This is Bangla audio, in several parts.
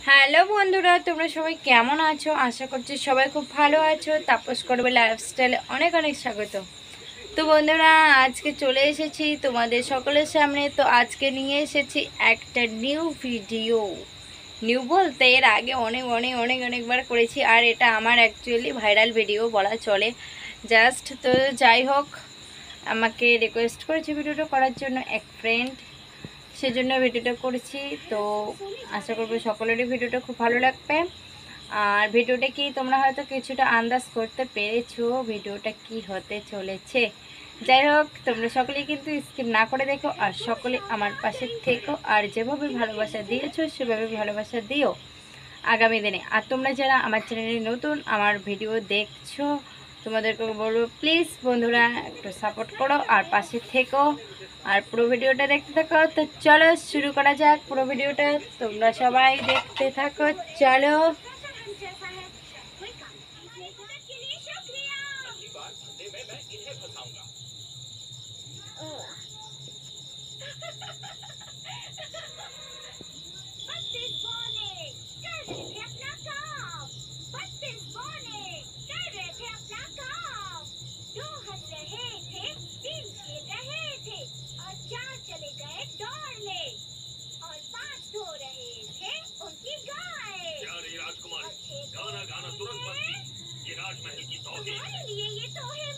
হ্যালো বন্ধুরা, তোমরা সবাই কেমন আছো? আশা করছি সবাই খুব ভালো আছো। তাপস করবে লাইফস্টাইলে অনেক অনেক স্বাগত। তো বন্ধুরা, আজকে চলে এসেছি তোমাদের সকলের সামনে। তো আজকে নিয়ে এসেছি একটা নিউ ভিডিও নিউ বলতে এর আগে অনেক অনেক অনেক, অনেকবার করেছি। আর এটা আমার অ্যাকচুয়ালি ভাইরাল ভিডিও বলা চলে। জাস্ট তো যাই হোক, আমাকে রিকোয়েস্ট করেছে ভিডিওটা করার জন্য এক ফ্রেন্ড সেজন্য ভিডিওটা করেছি। তো আশা করব সকলেরই ভিডিওটা খুব ভালো লাগবে। আর ভিডিওটা কি তোমরা হয়তো কিছুটা আন্দাজ করতে পেরেছ, ভিডিওটা কি হতে চলেছে? যাই হোক, তোমরা সকলেই কিন্তু স্কিপ না করে দেখো আর সকলে আমার পাশে থেকো। আর যেভাবে ভালোবাসা দিয়েছ, সেভাবে ভালোবাসা দিও আগামী দিনে। আর তোমরা যারা আমার চ্যানেলে নতুন, আমার ভিডিও দেখছ, তোমাদেরকে বলব প্লিজ বন্ধুরা একটু সাপোর্ট করো আর পাশে থেকো। আর পুরো ভিডিওটা দেখতে থাকো। তো চলো শুরু করা যাক পুরো ভিডিওটা। তোমরা সবাই দেখতে থাকো। চলো। 所有爷爷都黑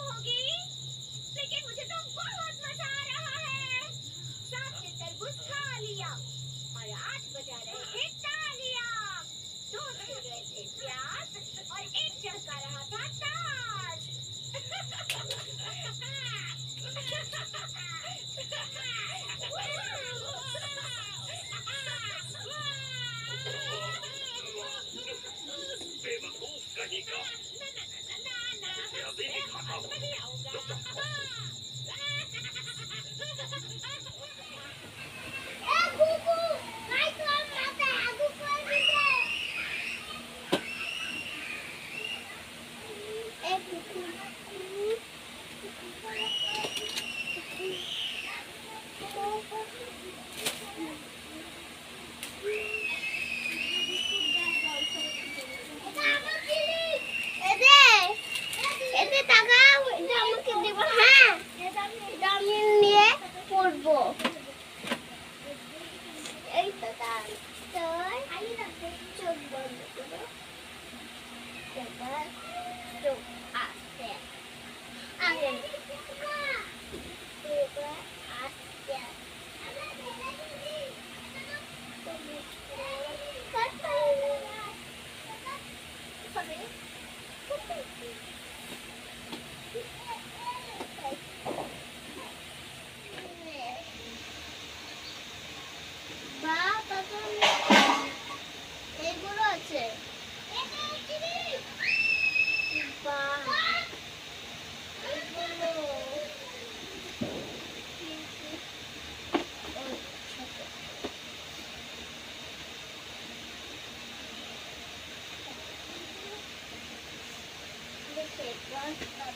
দেখি, এবার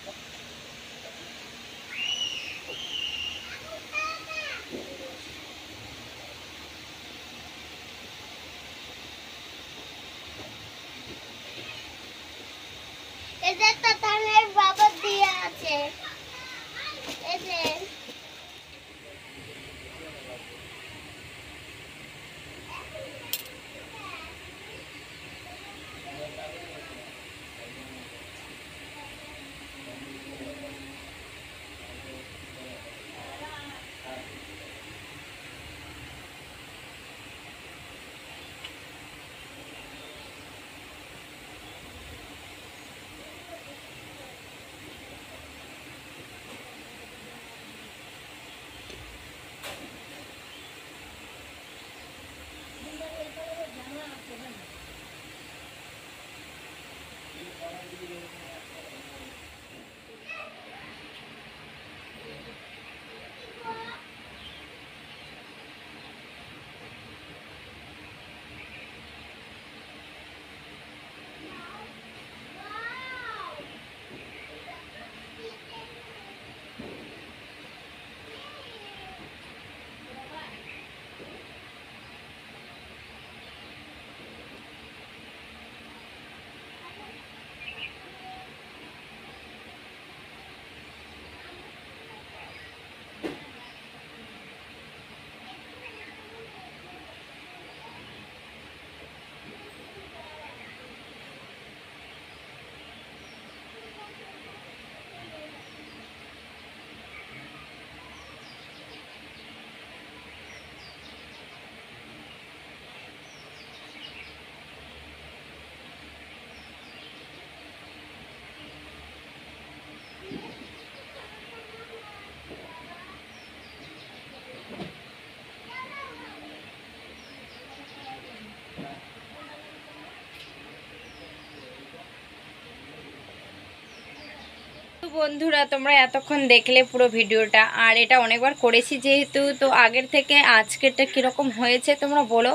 বন্ধুরা, তোমরা এতক্ষণ দেখলে পুরো ভিডিওটা, আর এটা অনেকবার করেছি যেহেতু, তো আগের থেকে আজকেরটা কীরকম হয়েছে তোমরা বলো।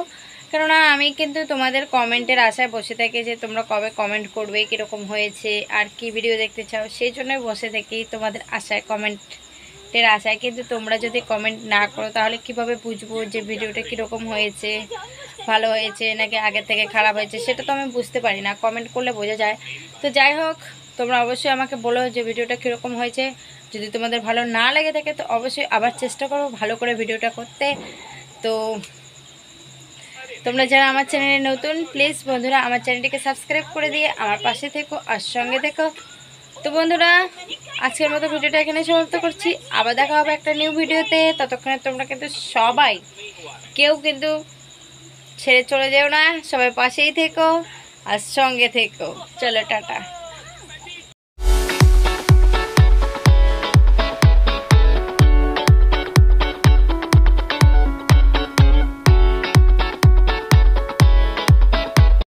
কেননা আমি কিন্তু তোমাদের কমেন্টের আশায় বসে থাকি যে তোমরা কবে কমেন্ট করবে, কীরকম হয়েছে, আর কি ভিডিও দেখতে চাও, সেই জন্যই বসে থাকি তোমাদের আশায়, কমেন্টের আশায়। কিন্তু তোমরা যদি কমেন্ট না করো, তাহলে কীভাবে বুঝব যে ভিডিওটা কীরকম হয়েছে, ভালো হয়েছে, নাকি আগের থেকে খারাপ হয়েছে, সেটা তো আমি বুঝতে পারি না, কমেন্ট করলে বোঝা যায়। তো যাই হোক তোমরা অবশ্যই আমাকে বলো যে ভিডিওটা কীরকম হয়েছে। যদি তোমাদের ভালো না লেগে থাকে, তো অবশ্যই আবার চেষ্টা করো ভালো করে ভিডিওটা করতে। তো তোমরা যারা আমার চ্যানেলে নতুন প্লিজ বন্ধুরা আমার চ্যানেলটিকে সাবস্ক্রাইব করে দিয়ে আমার পাশে থেকো আর সঙ্গে থেকো। তো বন্ধুরা, আজকের মতো ভিডিওটা এখানে সমাপ্ত করছি। আবার দেখা হবে একটা নিউ ভিডিওতে। ততক্ষণে তোমরা কিন্তু সবাই, কেউ কিন্তু ছেড়ে চলে যেও না। সবাই পাশেই থেকো আর সঙ্গে থেকো। চলো, টাটা।